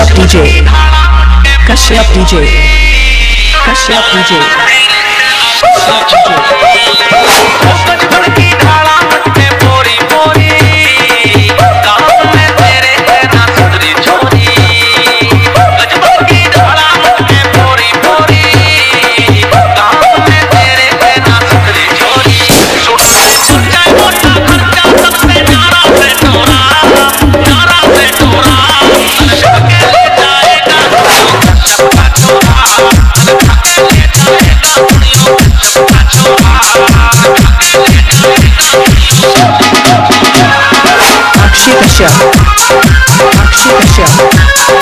Kashyap DJ Kashyap DJ Kashyap DJ Akshi Kashyap. Akshi Kashyap.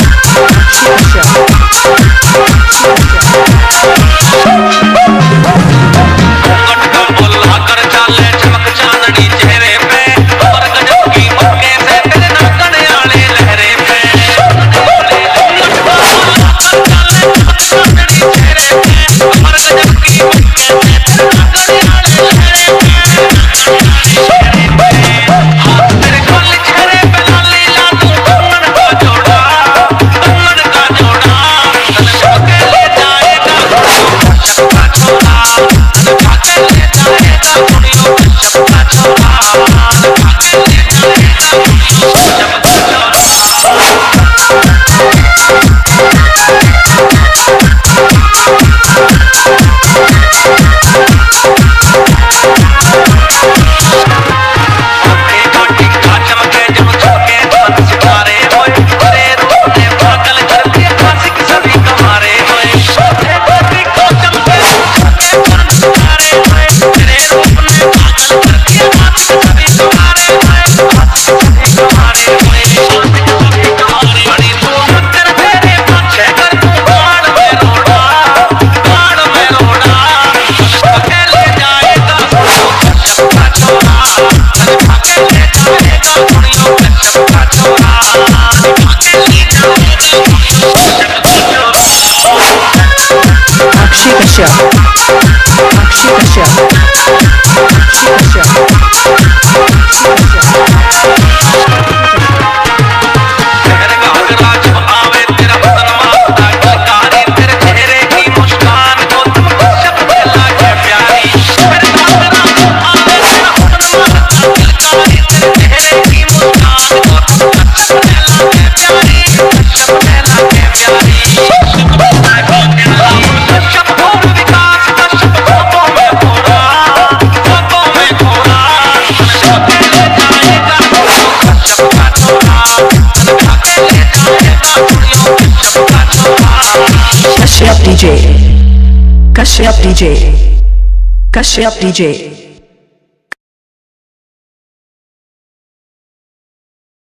DJ. Kashyap DJ. Kashyap DJ.